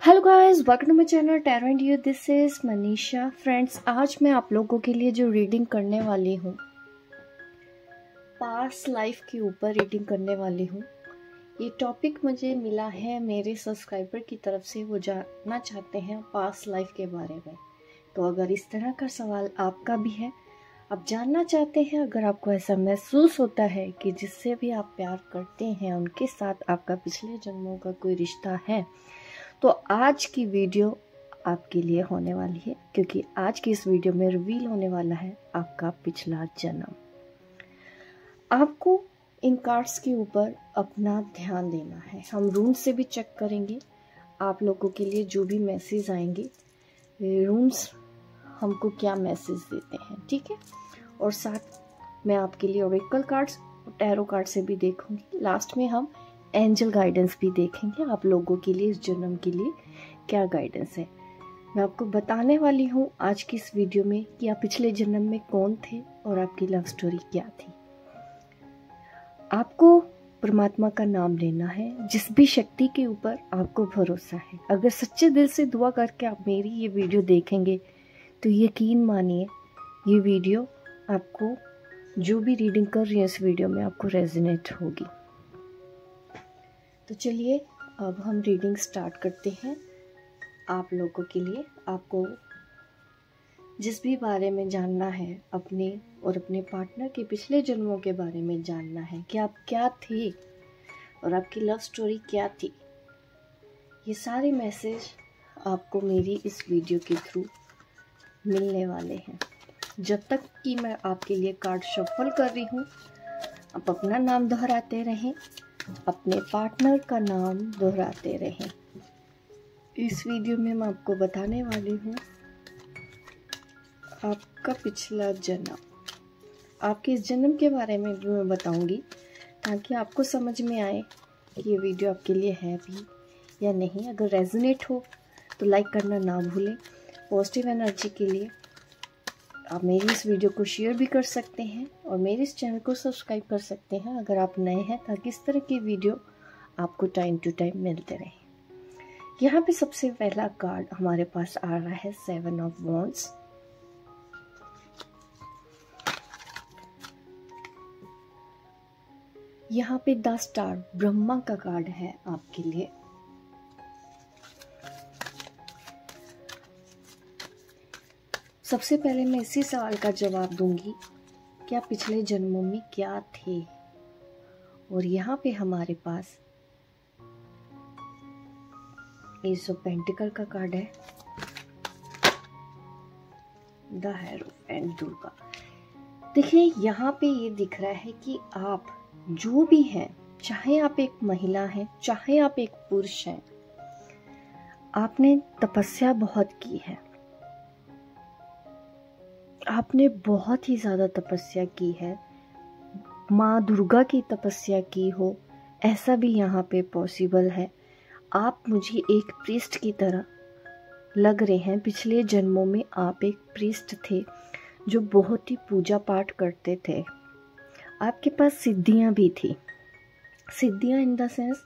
Hello guys welcome to my channel tarot and you this is Manisha friends आज मैं आप लोगों के लिए जो रीडिंग करने वाली हूँ पास लाइफ के ऊपर रीडिंग करने वाली हूँ, ये टॉपिक मुझे मिला है मेरे सब्सक्राइबर की तरफ़ से, वो जानना चाहते हैं पास लाइफ के बारे में। तो अगर इस तरह का सवाल आपका भी है, आप जानना चाहते हैं, अगर आपको ऐसा महसूस होता है कि जिससे भी आप प्यार करते हैं, उनके साथ आपका पिछले जन्मों का कोई रिश्ता है तो आज की वीडियो आपके लिए होने वाली है, क्योंकि आज की इस वीडियो में रिवील होने वाला है आपका पिछला जन्म। आपको इन कार्ड्स के ऊपर अपना ध्यान देना है। हम रूम से भी चेक करेंगे। आप लोगों के लिए जो भी मैसेज आएँगे रूम्स हमको क्या मैसेज देते हैं, ठीक है? और साथ मैं आपके लिए ओरिकल कार्ड्स और टैरो कार्ड से भी देखूँगी। लास्ट में हम एंजल गाइडेंस भी देखेंगे आप लोगों के लिए, इस जन्म के लिए क्या गाइडेंस है। मैं आपको बताने वाली हूँ आज की इस वीडियो में कि आप पिछले जन्म में कौन थे और आपकी लव स्टोरी क्या थी। आपको परमात्मा का नाम लेना है, जिस भी शक्ति के ऊपर आपको भरोसा है। अगर सच्चे दिल से दुआ करके आप मेरी ये वीडियो देखेंगे तो यकीन मानिए, ये वीडियो आपको, जो भी रीडिंग कर रही है इस वीडियो में आपको रेजोनेट होगी। तो चलिए, अब हम रीडिंग स्टार्ट करते हैं। आप लोगों के लिए आपको जिस भी बारे में जानना है, अपने और अपने पार्टनर के पिछले जन्मों के बारे में जानना है कि आप क्या थे और आपकी लव स्टोरी क्या थी। ये सारे मैसेज आपको मेरी इस वीडियो के थ्रू मिलने वाले हैं। जब तक कि मैं आपके लिए कार्ड शफल कर रही हूँ, आप अपना नाम दोहराते रहें। अपने पार्टनर का नाम दोहराते रहें। इस वीडियो में मैं आपको बताने वाली हूँ, आपका पिछला जन्म। आपके इस जन्म के बारे में भी मैं बताऊँगी, ताकि आपको समझ में आए कि ये वीडियो आपके लिए है भी या नहीं। अगर रेजोनेट हो तो लाइक करना ना भूलें। पॉजिटिव एनर्जी के लिए आप मेरी इस वीडियो को शेयर भी कर सकते हैं और मेरे इस चैनल को सब्सक्राइब कर सकते हैं अगर आप नए हैं, ताकि इस तरह की वीडियो आपको टाइम टू टाइम मिलते रहे। यहाँ पे सबसे पहला कार्ड हमारे पास आ रहा है सेवन ऑफ़ वॉन्ट्स यहाँ पे द स्टार ब्रह्मा का कार्ड है आपके लिए। सबसे पहले मैं इसी सवाल का जवाब दूँगी, क्या पिछले जन्मों में क्या थे? और यहाँ पे हमारे पास एस ऑफ़ पेंटिकल का कार्ड है। The hero and Durga. देखिए, यहाँ पे ये दिख रहा है कि आप जो भी हैं, चाहे आप एक महिला हैं, चाहे आप एक पुरुष हैं, आपने तपस्या बहुत की है। आपने बहुत ही ज़्यादा तपस्या की है। माँ दुर्गा की तपस्या की हो, ऐसा भी यहाँ पे पॉसिबल है। आप मुझे एक प्रिस्ट की तरह लग रहे हैं। पिछले जन्मों में आप एक प्रिस्ट थे जो बहुत ही पूजा पाठ करते थे। आपके पास सिद्धियाँ भी थी। सिद्धियाँ इन द सेंस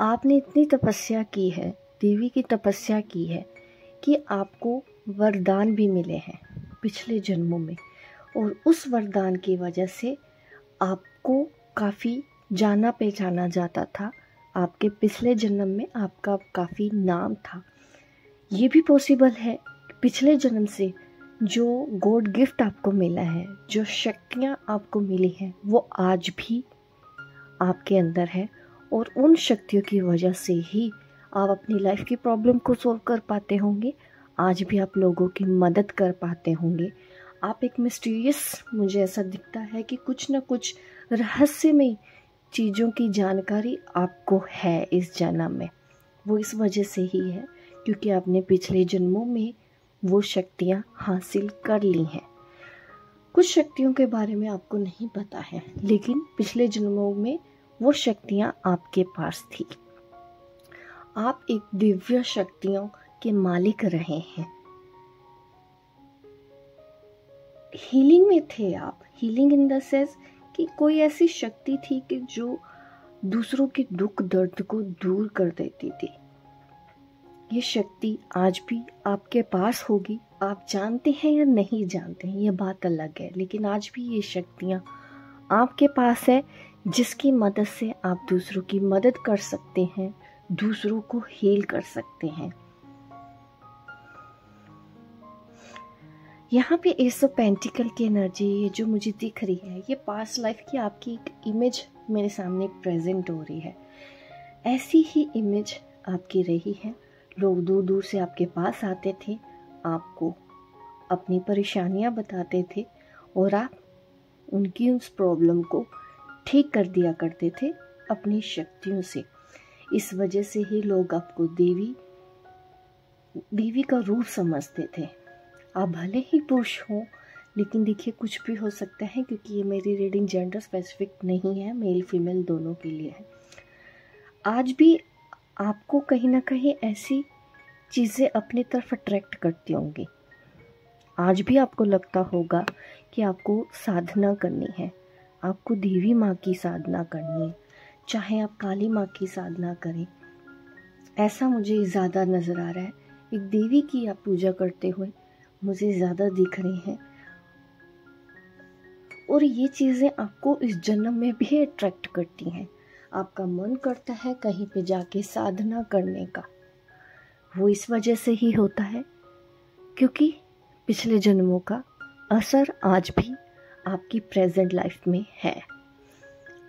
आपने इतनी तपस्या की है, देवी की तपस्या की है कि आपको वरदान भी मिले हैं। पिछले जन्मों में। और उस वरदान की वजह से आपको काफ़ी जाना पहचाना जाता था। आपके पिछले जन्म में आपका काफ़ी नाम था। ये भी पॉसिबल है पिछले जन्म से जो गॉड गिफ्ट आपको मिला है, जो शक्तियाँ आपको मिली हैं, वो आज भी आपके अंदर है। और उन शक्तियों की वजह से ही आप अपनी लाइफ की प्रॉब्लम को सॉल्व कर पाते होंगे। आज भी आप लोगों की मदद कर पाते होंगे। आप एक मिस्टीरियस मुझे ऐसा दिखता है कि कुछ ना कुछ रहस्यमय चीज़ों की जानकारी आपको है इस जन्म में। वो इस वजह से ही है, क्योंकि आपने पिछले जन्मों में वो शक्तियाँ हासिल कर ली हैं। कुछ शक्तियों के बारे में आपको नहीं पता है, लेकिन पिछले जन्मों में वो शक्तियाँ आपके पास थी। आप एक दिव्य शक्तियों के मालिक रहे हैं। हीलिंग में थे आप। हीलिंग इन द सेंस कि कोई ऐसी शक्ति थी कि जो दूसरों के दुख, दर्द को दूर कर देती थी। ये शक्ति आज भी आपके पास होगी। आप जानते हैं या नहीं जानते हैं, ये बात अलग है। लेकिन आज भी ये शक्तियाँ आपके पास है, जिसकी मदद से आप दूसरों की मदद कर सकते हैं, दूसरों को हील कर सकते हैं। यहाँ पे एस पेंटिकल की एनर्जी ये जो मुझे दिख रही है, ये पास्ट लाइफ की आपकी एक इमेज मेरे सामने प्रेजेंट हो रही है। ऐसी ही इमेज आपकी रही है। लोग दूर दूर से आपके पास आते थे, आपको अपनी परेशानियाँ बताते थे और आप उनकी उस प्रॉब्लम को ठीक कर दिया करते थे अपनी शक्तियों से। इस वजह से ही लोग आपको देवी देवी का रूप समझते थे। आप भले ही पुरुष हो, लेकिन देखिए कुछ भी हो सकता है क्योंकि ये मेरी रीडिंग जेंडर स्पेसिफिक नहीं है मेल फीमेल दोनों के लिए है। आज भी आपको कहीं ना कहीं ऐसी चीज़ें अपनी तरफ़ अट्रैक्ट करती होंगी। आज भी आपको लगता होगा कि आपको साधना करनी है, आपको देवी माँ की साधना करनी है, चाहे आप काली माँ की साधना करें। ऐसा मुझे ज़्यादा नज़र आ रहा है। एक देवी की आप पूजा करते हुए मुझे ज़्यादा दिख रही हैं। और ये चीज़ें आपको इस जन्म में भी अट्रैक्ट करती हैं। आपका मन करता है कहीं पे जाके साधना करने का। वो इस वजह से ही होता है, क्योंकि पिछले जन्मों का असर आज भी आपकी प्रेजेंट लाइफ में है।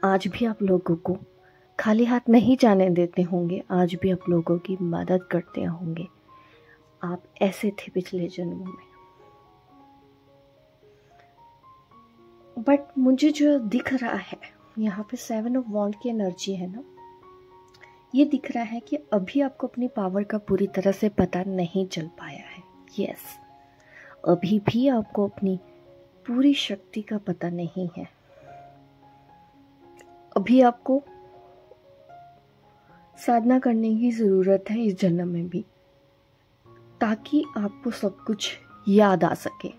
आज भी आप लोगों को खाली हाथ नहीं जाने देते होंगे, आज भी आप लोगों की मदद करते होंगे। आप ऐसे थे पिछले जन्मों में। बट मुझे जो दिख रहा है, यहाँ पे सेवन ऑफ़ वॉन्ट की एनर्जी है ना, ये दिख रहा है कि अभी आपको अपनी पावर का पूरी तरह से पता नहीं चल पाया है। यस अभी भी आपको अपनी पूरी शक्ति का पता नहीं है। अभी आपको साधना करने की ज़रूरत है इस जन्म में भी। ताकि आपको सब कुछ याद आ सके।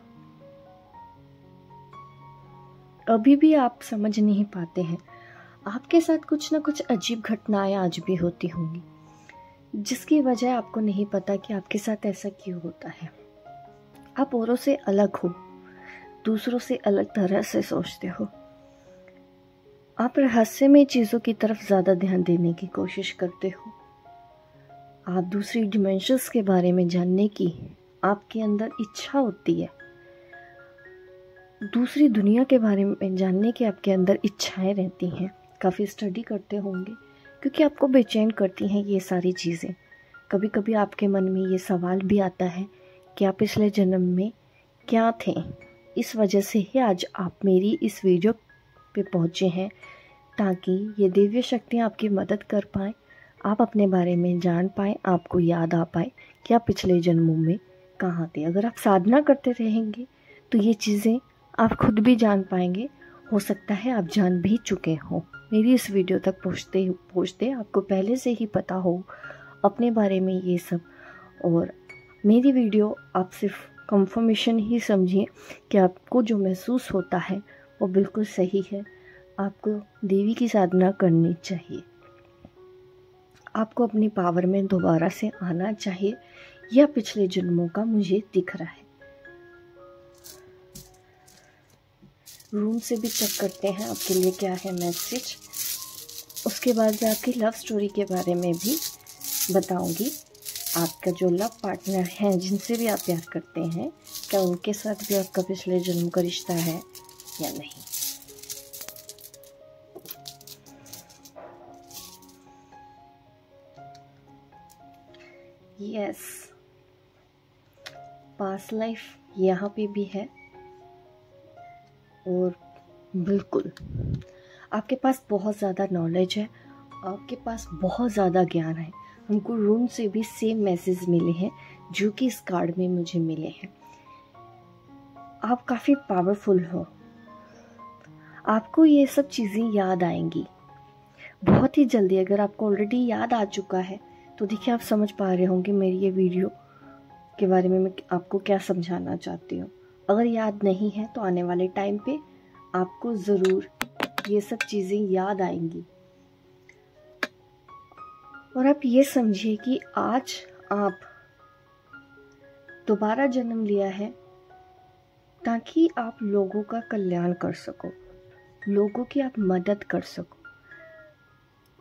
अभी भी आप समझ नहीं पाते हैं। आपके साथ कुछ ना कुछ अजीब घटनाएँ आज भी होती होंगी, जिसकी वजह आपको नहीं पता कि आपके साथ ऐसा क्यों होता है। आप औरों से अलग हो, दूसरों से अलग तरह से सोचते हो। आप रहस्यमय चीज़ों की तरफ़ ज़्यादा ध्यान देने की कोशिश करते हो। आप दूसरी डिमेंशंस के बारे में जानने की आपके अंदर इच्छा होती है। दूसरी दुनिया के बारे में जानने की आपके अंदर इच्छाएँ रहती हैं। काफ़ी स्टडी करते होंगे, क्योंकि आपको बेचैन करती हैं ये सारी चीज़ें। कभी कभी आपके मन में ये सवाल भी आता है कि आप पिछले जन्म में क्या थे? इस वजह से ही आज आप मेरी इस वीडियो पे पहुँचे हैं, ताकि ये दिव्य शक्तियाँ आपकी मदद कर पाएँ। आप अपने बारे में जान पाए, आपको याद आ पाए कि आप पिछले जन्मों में कहाँ थे। अगर आप साधना करते रहेंगे तो ये चीज़ें आप खुद भी जान पाएँगे। हो सकता है आप जान भी चुके हों। मेरी इस वीडियो तक पहुँचते पहुँचते आपको पहले से ही पता हो अपने बारे में ये सब। और मेरी वीडियो आप सिर्फ़ कंफर्मेशन ही समझिए कि आपको जो महसूस होता है, वो बिल्कुल सही है। आपको देवी की साधना करनी चाहिए। आपको अपनी पावर में दोबारा से आना चाहिए यह पिछले जन्मों का मुझे दिख रहा है। रूम से भी चेक करते हैं आपके लिए क्या है मैसेज उसके बाद मैं आपकी लव स्टोरी के बारे में भी बताऊँगी। आपका जो लव पार्टनर हैं, जिनसे भी आप प्यार करते हैं, क्या उनके साथ भी आपका पिछले जन्म का रिश्ता है या नहीं? यस पास लाइफ यहाँ पे भी है। और बिल्कुल। आपके पास बहुत ज़्यादा नॉलेज है। आपके पास बहुत ज़्यादा ज्ञान है। हमको रूम से भी सेम मैसेज मिले हैं, जो कि इस कार्ड में मुझे मिले हैं। आप काफ़ी पावरफुल हो। आपको ये सब चीज़ें याद आएँगी। बहुत ही जल्दी, अगर आपको ऑलरेडी याद आ चुका है तो देखिए, आप समझ पा रहे होंगे मेरी ये वीडियो के बारे में मैं आपको क्या समझाना चाहती हूँ। अगर याद नहीं है तो आने वाले टाइम पे आपको ज़रूर ये सब चीज़ें याद आएँगी। और आप ये समझिए कि आज आप दोबारा जन्म लिया है ताकि आप लोगों का कल्याण कर सको, लोगों की आप मदद कर सको।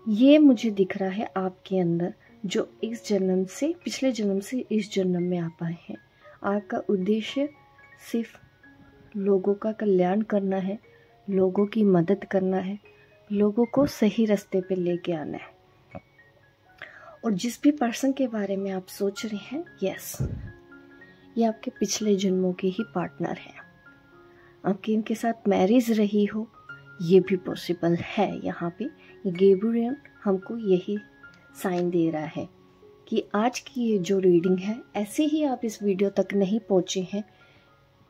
ये मुझे दिख रहा है आपके अंदर जो इस जन्म से, पिछले जन्म से इस जन्म में आ पाए हैं। आपका उद्देश्य सिर्फ़ लोगों का कल्याण करना है, लोगों की मदद करना है, लोगों को सही रास्ते पे लेके आना है। और जिस भी पर्सन के बारे में आप सोच रहे हैं यस ये आपके पिछले जन्मों के ही पार्टनर हैं। आपकी इनके साथ मैरिज रही हो, ये भी पॉसिबल है। यहाँ पे गेबुरियन हमको यही साइन दे रहा है कि आज की ये जो रीडिंग है, ऐसे ही आप इस वीडियो तक नहीं पहुँचे हैं।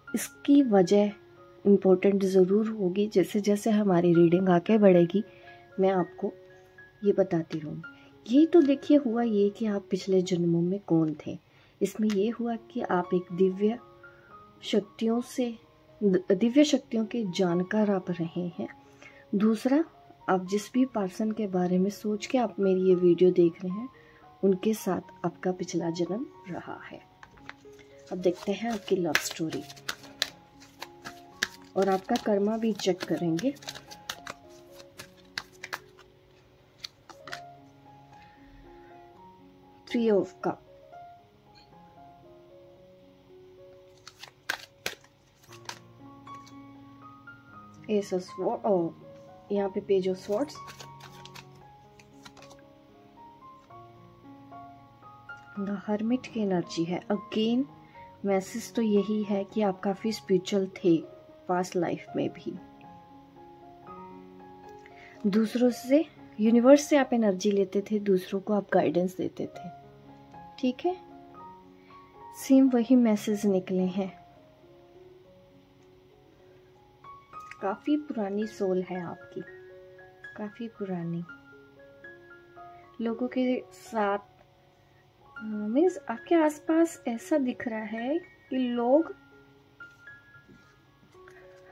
इसकी वजह इम्पोर्टेंट ज़रूर होगी। जैसे जैसे हमारी रीडिंग आगे बढ़ेगी, मैं आपको ये बताती रहूँगी ये तो देखिए हुआ ये कि आप पिछले जन्मों में कौन थे। इसमें ये हुआ कि आप एक दिव्य शक्तियों से, दिव्य शक्तियों के जानकार आप रहे हैं। दूसरा आप जिस भी पर्सन के बारे में सोच के आप मेरी ये वीडियो देख रहे हैं, उनके साथ आपका पिछला जन्म रहा है। अब देखते हैं आपकी लव स्टोरी और आपका कर्मा भी चेक करेंगे। Three of cup ace of और यहाँ पे page of swords the hermit की एनर्जी है। अगेन मैसेज तो यही है कि आप काफ़ी स्पिरिचुअल थे पास्ट लाइफ में भी। दूसरों से यूनिवर्स से आप एनर्जी लेते थे, दूसरों को आप गाइडेंस देते थे। ठीक है? सेम वही मैसेज निकले हैं। काफ़ी पुरानी सोल है आपकी। काफ़ी पुरानी। लोगों के साथ मीन्स आपके आसपास ऐसा दिख रहा है कि लोग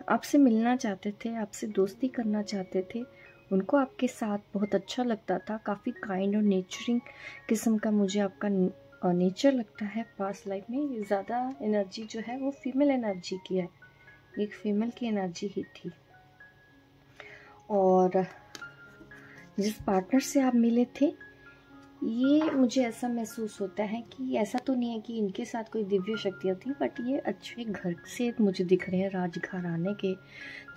आपसे मिलना चाहते थे, आपसे दोस्ती करना चाहते थे। उनको आपके साथ बहुत अच्छा लगता था। काफ़ी काइंड और नेचरिंग किस्म का मुझे आपका नेचर लगता है। पास लाइफ में ज़्यादा एनर्जी जो है वो फीमेल एनर्जी की है। एक फीमेल की एनर्जी ही थी। और जिस पार्टनर से आप मिले थे, ये मुझे ऐसा महसूस होता है कि ऐसा तो नहीं है कि इनके साथ कोई दिव्य शक्तियाँ थी बट ये अच्छे घर से मुझे दिख रहे हैं राजघराने के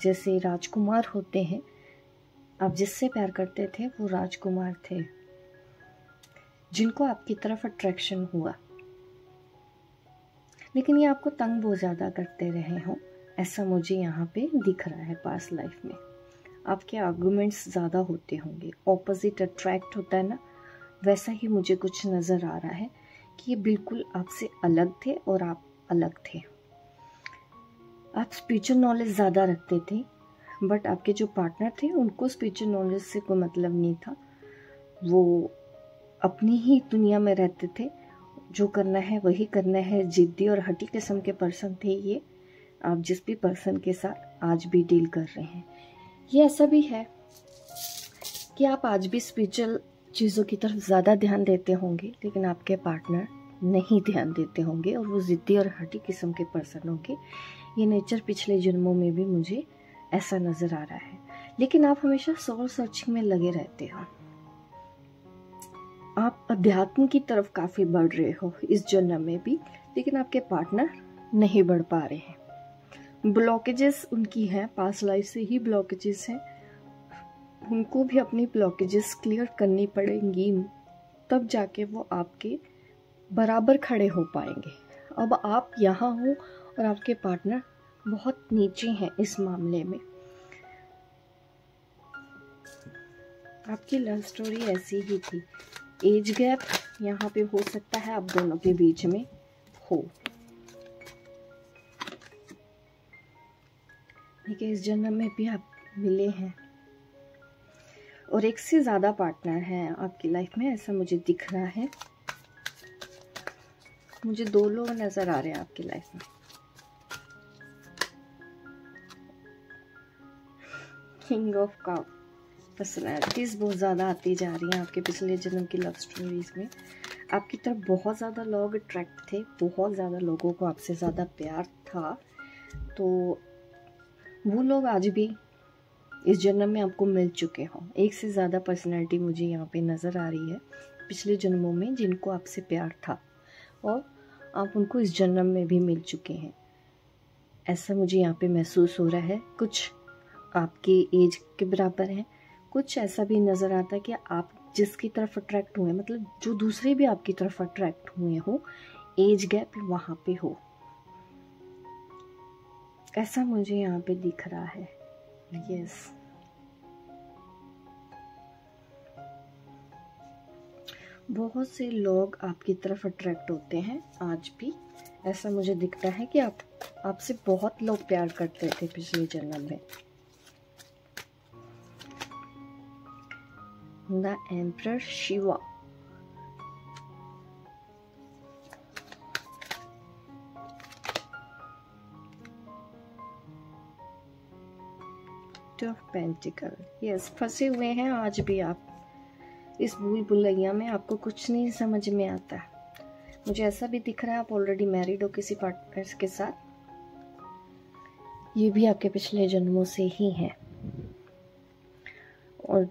जैसे राजकुमार होते हैं। आप जिससे प्यार करते थे, वो राजकुमार थे, जिनको आपकी तरफ़ अट्रैक्शन हुआ। लेकिन ये आपको तंग बहुत ज़्यादा करते रहे हों। ऐसा मुझे यहाँ पे दिख रहा है पास लाइफ में। आपके आर्गूमेंट्स ज़्यादा होते होंगे। ऑपोजिट अट्रैक्ट होता है ना? वैसा ही मुझे कुछ नज़र आ रहा है कि ये बिल्कुल आपसे अलग थे और आप अलग थे। आप स्पीचर नॉलेज ज़्यादा रखते थे बट आपके जो पार्टनर थे, उनको स्पीचर नॉलेज से कोई मतलब नहीं था। वो अपनी ही दुनिया में रहते थे। जो करना है, वही करना है। जिद्दी और हटी किस्म के पर्सन थे ये। आप जिस भी पर्सन के साथ आज भी डील कर रहे हैं, ये ऐसा भी है कि आप आज भी स्पिरिचुअल चीज़ों की तरफ़ ज़्यादा ध्यान देते होंगे, लेकिन आपके पार्टनर नहीं ध्यान देते होंगे और वो ज़िद्दी और हटी किस्म के पर्सन होंगे ये नेचर पिछले जन्मों में भी मुझे ऐसा नज़र आ रहा है। लेकिन आप हमेशा सोल सर्चिंग में लगे रहते हो। आप अध्यात्म की तरफ़ काफ़ी बढ़ रहे हो इस जन्म में भी, लेकिन आपके पार्टनर नहीं बढ़ पा रहे हैं। ब्लॉकेजेस उनकी हैं पास लाइफ से ही ब्लॉकेजेस हैं। उनको भी अपनी ब्लॉकेजेस क्लियर करनी पड़ेंगी, तब जाके वो आपके बराबर खड़े हो पाएँगे। अब आप यहाँ हो और आपके पार्टनर बहुत नीचे हैं इस मामले में। आपकी लव स्टोरी ऐसी ही थी। एज गैप यहाँ पे हो सकता है आप दोनों के बीच में हो। ठीक है इस जन्म में भी आप मिले हैं। और एक से ज़्यादा पार्टनर हैं आपकी लाइफ में, ऐसा मुझे दिख रहा है। मुझे दो लोग नज़र आ रहे हैं आपकी लाइफ में। किंग ऑफ़ कप पर्सनैलिटीज़ बहुत ज़्यादा आती जा रही हैं आपके पिछले जन्म की लव स्टोरीज में। आपकी तरफ़ बहुत ज़्यादा लोग अट्रैक्ट थे, बहुत ज़्यादा लोगों को आपसे ज़्यादा प्यार था। तो वो लोग आज भी इस जन्म में आपको मिल चुके हों। एक से ज़्यादा पर्सनैलिटी मुझे यहाँ पे नज़र आ रही है पिछले जन्मों में जिनको आपसे प्यार था और आप उनको इस जन्म में भी मिल चुके हैं। ऐसा मुझे यहाँ पे महसूस हो रहा है। कुछ आपके एज के बराबर हैं। कुछ ऐसा भी नज़र आता है कि आप जिसकी तरफ़ अट्रैक्ट हुए मतलब जो दूसरे भी आपकी तरफ़ अट्रैक्ट हुए हो एज गैप वहाँ पे हो। ऐसा मुझे यहाँ पे दिख रहा है? यस बहुत से लोग आपकी तरफ़ अट्रैक्ट होते हैं आज भी। ऐसा मुझे दिखता है कि आप, आपसे बहुत लोग प्यार करते थे पिछले जन्म में। The emperor Shiva of pentacle yes फंसे हुए हैं आज भी आप। इस भूल भुलैया में आपको कुछ नहीं समझ में आता। मुझे ऐसा भी दिख रहा है आप ऑलरेडी मैरिड हो किसी पार्टनर्स के साथ। ये भी आपके पिछले जन्मों से ही हैं। और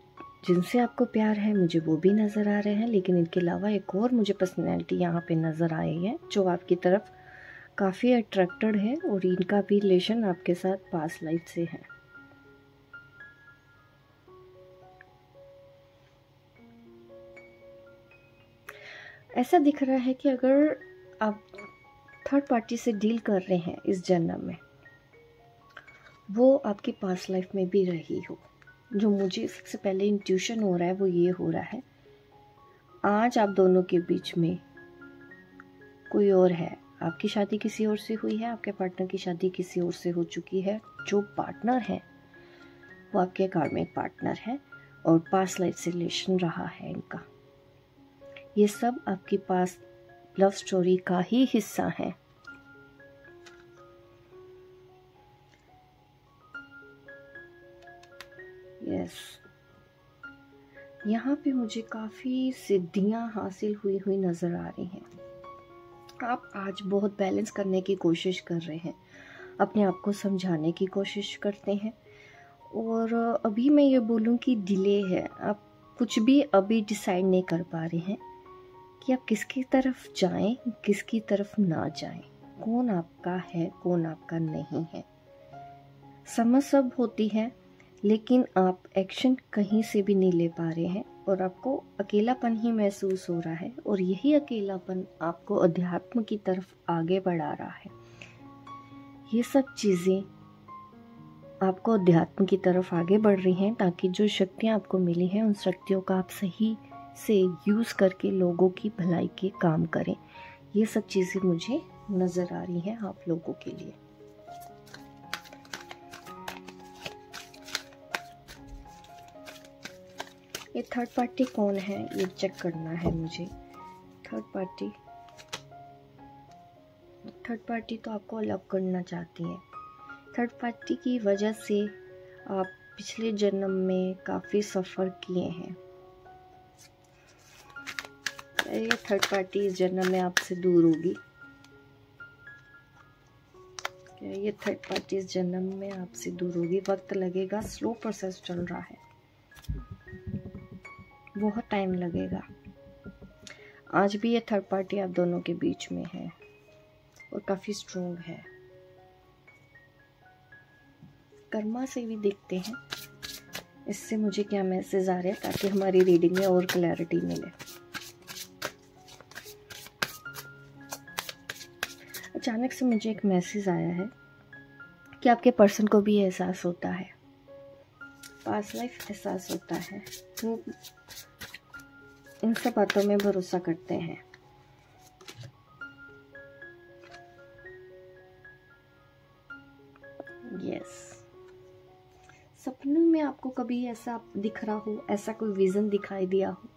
जिनसे आपको प्यार है, मुझे वो भी नज़र आ रहे हैं, लेकिन इनके अलावा एक और मुझे पर्सनैलिटी यहाँ पे नज़र आई है, जो आपकी तरफ़ काफ़ी अट्रैक्टेड है और इनका भी रिलेशन आपके साथ पास लाइफ से है। ऐसा दिख रहा है कि अगर आप थर्ड पार्टी से डील कर रहे हैं इस जन्म में, वो आपकी पास्ट लाइफ में भी रही हो। जो मुझे सबसे पहले इंट्यूशन हो रहा है, वो ये हो रहा है, आज आप दोनों के बीच में कोई और है। आपकी शादी किसी और से हुई है, आपके पार्टनर की शादी किसी और से हो चुकी है। जो पार्टनर है, वो आपके कार्मिक पार्टनर है और पास्ट लाइफ से रिलेशन रहा है इनका। ये सब आपके पास लव स्टोरी का ही हिस्सा है। यस यहाँ पे मुझे काफ़ी सिद्धियाँ हासिल हुई हुई नज़र आ रही हैं। आप आज बहुत बैलेंस करने की कोशिश कर रहे हैं। अपने आप को समझाने की कोशिश करते हैं। और अभी मैं ये बोलूँ कि डिले है। आप कुछ भी अभी डिसाइड नहीं कर पा रहे हैं। कि आप किसकी तरफ़ जाएँ, किसकी तरफ़ ना जाएँ। कौन आपका है, कौन आपका नहीं है। समझ सब होती है, लेकिन आप एक्शन कहीं से भी नहीं ले पा रहे हैं और आपको अकेलापन ही महसूस हो रहा है और यही अकेलापन आपको अध्यात्म की तरफ़ आगे बढ़ा रहा है। ये सब चीज़ें आपको अध्यात्म की तरफ़ आगे बढ़ रही हैं ताकि जो शक्तियाँ आपको मिली हैं, उन शक्तियों का आप सही से यूज़ करके लोगों की भलाई के काम करें। ये सब चीज़ें मुझे नज़र आ रही हैं आप लोगों के लिए। ये थर्ड पार्टी कौन है? ये चेक करना है मुझे। थर्ड पार्टी थर्ड पार्टी तो आपको अलग करना चाहती है। थर्ड पार्टी की वजह से आप पिछले जन्म में काफ़ी सफ़र किए हैं। ये थर्ड पार्टी इस जन्म में आपसे दूर होगी। क्या ये थर्ड पार्टी इस जन्म में आपसे दूर होगी? वक्त लगेगा स्लो प्रोसेस चल रहा है। बहुत टाइम लगेगा। आज भी ये थर्ड पार्टी आप दोनों के बीच में है और काफ़ी स्ट्रोंग है। कर्मा से भी देखते हैं। इससे मुझे क्या मैसेज आ रहे हैं ताकि हमारी रीडिंग में और क्लैरिटी मिले। अचानक से मुझे एक मैसेज आया है कि आपके पर्सन को भी एहसास होता है। पास लाइफ एहसास होता है। वो इन सब बातों में भरोसा करते हैं। यस सपनों में आपको कभी ऐसा दिख रहा हो, ऐसा कोई विज़न दिखाई दिया हो,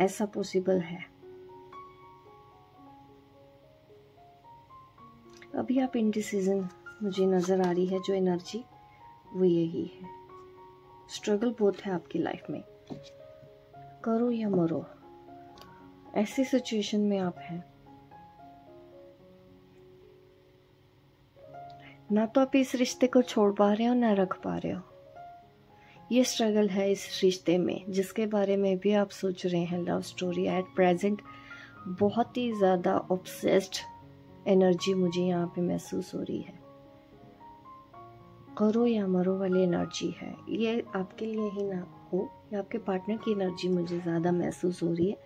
ऐसा पॉसिबल है। अभी आप इनडिसीजन मुझे नज़र आ रही है, जो एनर्जी वो यही है। स्ट्रगल बहुत है आपकी लाइफ में। करो या मरो, ऐसी सिचुएशन में आप हैं। ना तो आप इस रिश्ते को छोड़ पा रहे हो, ना रख पा रहे हो। ये स्ट्रगल है इस रिश्ते में, जिसके बारे में भी आप सोच रहे हैं लव स्टोरी एट प्रेजेंट बहुत ही ज़्यादा ऑब्सेस्ड एनर्जी मुझे यहाँ पे महसूस हो रही है। करो या मरो वाली एनर्जी है। ये आपके लिए ही ना हो या आपके पार्टनर की एनर्जी मुझे ज़्यादा महसूस हो रही है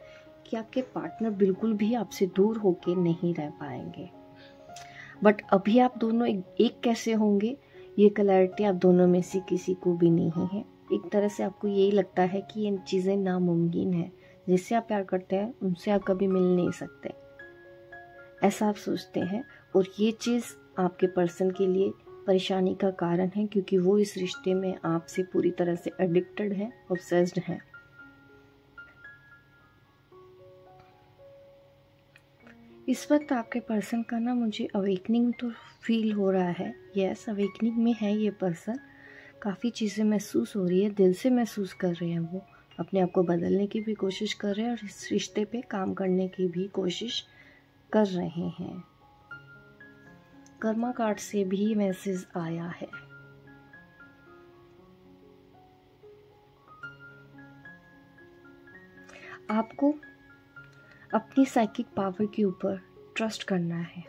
कि आपके पार्टनर बिल्कुल भी आपसे दूर होके नहीं रह पाएँगे। बट अभी आप दोनों एक, एक कैसे होंगे ये क्लैरिटी आप दोनों में से किसी को भी नहीं है। एक तरह से आपको यही लगता है कि ये चीज़ें नामुमकिन है। जिससे आप प्यार करते हैं उनसे आप कभी मिल नहीं सकते। ऐसा आप सोचते हैं। और ये चीज़ आपके पर्सन के लिए परेशानी का कारण है, क्योंकि वो इस रिश्ते में आपसे पूरी तरह से एडिक्टेड है ऑब्सेस्ड है। इस वक्त आपके पर्सन का ना मुझे अवेकनिंग तो फील हो रहा है। यस अवेकनिंग में है ये पर्सन। काफ़ी चीज़ें महसूस हो रही है, दिल से महसूस कर रहे हैं वो। अपने आप को बदलने की भी कोशिश कर रहे हैं और इस रिश्ते पे काम करने की भी कोशिश कर रहे हैं। कर्मा कार्ड से भी मैसेज आया है। आपको अपनी साइकिक पावर के ऊपर ट्रस्ट करना है।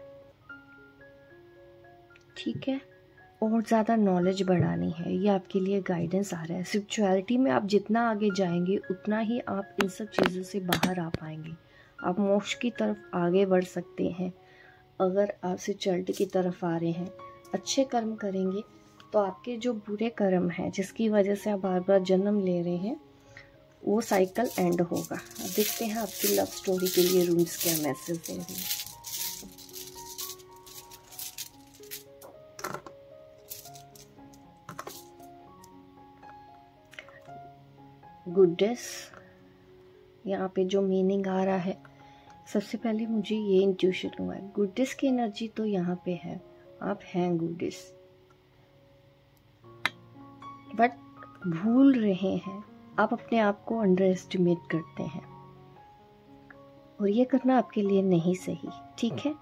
ठीक है? और ज़्यादा नॉलेज बढ़ानी है। ये आपके लिए गाइडेंस आ रहा है। स्पिरिचुअलिटी में आप जितना आगे जाएँगे, उतना ही आप इन सब चीज़ों से बाहर आ पाएँगे। आप मोक्ष की तरफ़ आगे बढ़ सकते हैं। अगर आप स्पिरिचुअलिटी की तरफ़ आ रहे हैं, अच्छे कर्म करेंगे तो आपके जो बुरे कर्म हैं, जिसकी वजह से आप बार बार जन्म ले रहे हैं, वो साइकिल एंड होगा। अब देखते हैं आपकी लव स्टोरी के लिए रूल्स क्या मैसेज दे रही है। गुडनेस यहाँ पे जो मीनिंग आ रहा है सबसे पहले मुझे ये इंट्यूशन हुआ है गुडनेस की एनर्जी तो यहाँ पे है। आप हैं गुडिस बट भूल रहे हैं। आप अपने आप को अंडर एस्टिमेट करते हैं। और ये करना आपके लिए नहीं सही, ठीक है?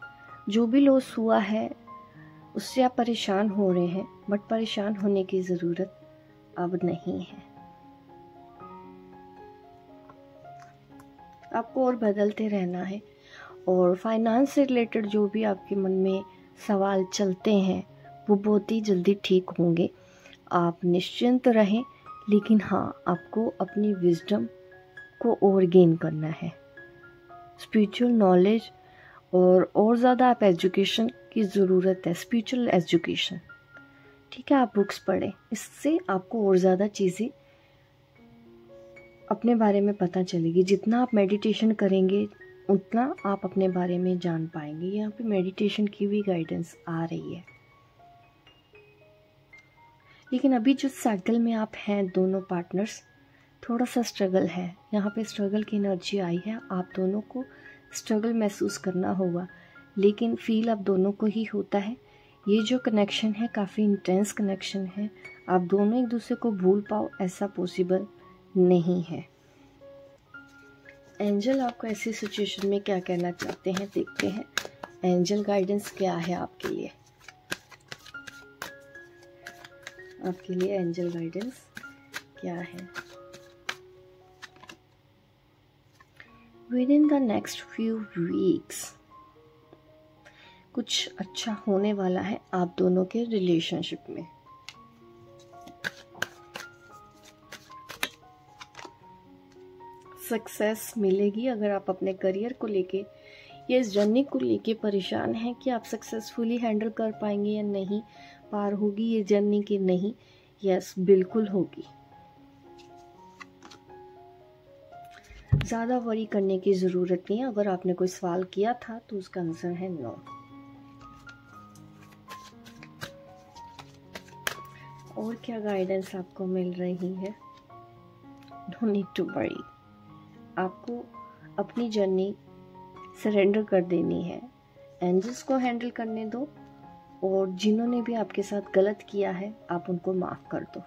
जो भी लॉस हुआ है, उससे आप परेशान हो रहे हैं बट परेशान होने की ज़रूरत अब नहीं है। आपको और बदलते रहना है। और फाइनेंस से रिलेटेड जो भी आपके मन में सवाल चलते हैं, वो बहुत ही जल्दी ठीक होंगे। आप निश्चिंत रहें, लेकिन हाँ आपको अपनी विजडम को और गेन करना है। स्पिरिचुअल नॉलेज और और ज़्यादा आप एजुकेशन की ज़रूरत है स्पिरिचुअल एजुकेशन ठीक है, आप बुक्स पढ़ें, इससे आपको और ज़्यादा चीज़ें अपने बारे में पता चलेगी। जितना आप मेडिटेशन करेंगे, उतना आप अपने बारे में जान पाएँगे। यहाँ पे मेडिटेशन की भी गाइडेंस आ रही है। लेकिन अभी जो साइकिल में आप हैं, दोनों पार्टनर्स थोड़ा सा स्ट्रगल है। यहाँ पे स्ट्रगल की एनर्जी आई है। आप दोनों को स्ट्रगल महसूस करना होगा। लेकिन फील आप दोनों को ही होता है। ये जो कनेक्शन है, काफ़ी इंटेंस कनेक्शन है। आप दोनों एक दूसरे को भूल पाओ, ऐसा पॉसिबल नहीं है। एंजल, आपको ऐसी सिचुएशन में क्या कहना चाहते हैं? देखते हैं। एंजल गाइडेंस क्या है आपके लिए? आपके लिए एंजल गाइडेंस क्या है? Within the next few weeks कुछ अच्छा होने वाला है आप दोनों के रिलेशनशिप में। सक्सेस मिलेगी अगर आप अपने करियर को लेके या इस जर्नी को लेके परेशान हैं कि आप सक्सेसफुली हैंडल कर पाएँगे या नहीं, पार होगी ये जर्नी की नहीं? यस बिल्कुल होगी। ज़्यादा वरी करने की ज़रूरत नहीं है। अगर आपने कोई सवाल किया था तो उसका आंसर है नो और क्या गाइडेंस आपको मिल रही है? डोंट नीड टू वरी आपको अपनी जर्नी सरेंडर कर देनी है। एंजल्स को हैंडल करने दो और जिन्होंने भी आपके साथ गलत किया है, आप उनको माफ़ कर दो।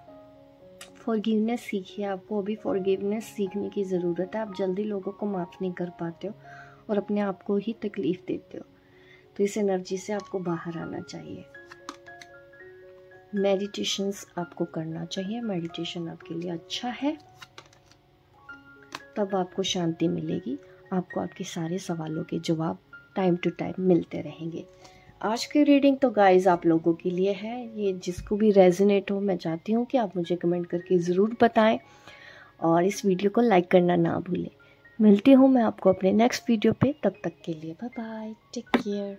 फॉरगिवनेस सीखिए आपको, अभी फॉरगिवनेस सीखने की ज़रूरत है। आप जल्दी लोगों को माफ़ नहीं कर पाते हो और अपने आप को ही तकलीफ़ देते हो। तो इस एनर्जी से आपको बाहर आना चाहिए। मेडिटेशंस आपको करना चाहिए। मेडिटेशन आपके लिए अच्छा है। तब आपको शांति मिलेगी। आपको आपके सारे सवालों के जवाब टाइम टू टाइम मिलते रहेंगे। आज की रीडिंग तो गाइस आप लोगों के लिए है। ये जिसको भी रेजोनेट हो, मैं चाहती हूँ कि आप मुझे कमेंट करके ज़रूर बताएँ। और इस वीडियो को लाइक करना ना भूलें। मिलती हूँ मैं आपको अपने नेक्स्ट वीडियो पे। तब तक के लिए बाय बाय टेक केयर